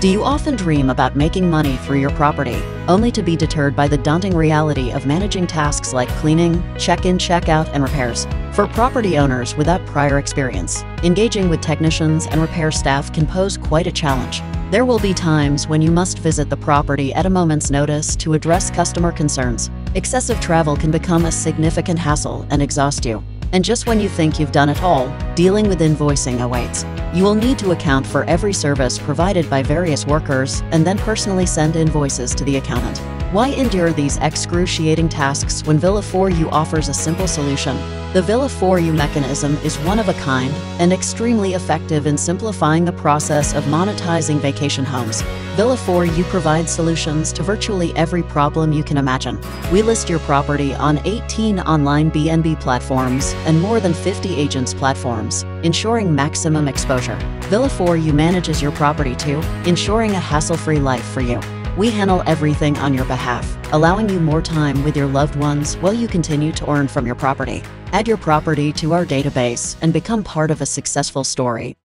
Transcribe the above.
Do you often dream about making money through your property, only to be deterred by the daunting reality of managing tasks like cleaning, check-in, check-out, and repairs? For property owners without prior experience, engaging with technicians and repair staff can pose quite a challenge. There will be times when you must visit the property at a moment's notice to address customer concerns. Excessive travel can become a significant hassle and exhaust you. And just when you think you've done it all, dealing with invoicing awaits. You will need to account for every service provided by various workers and then personally send invoices to the accountant. Why endure these excruciating tasks when Villa4you offers a simple solution? The Villa4you mechanism is one of a kind and extremely effective in simplifying the process of monetizing vacation homes. Villa4you provides solutions to virtually every problem you can imagine. We list your property on 18 online BNB platforms and more than 50 agents platforms, ensuring maximum exposure. Villa4you manages your property too, ensuring a hassle-free life for you. We handle everything on your behalf, allowing you more time with your loved ones while you continue to earn from your property. Add your property to our database and become part of a successful story.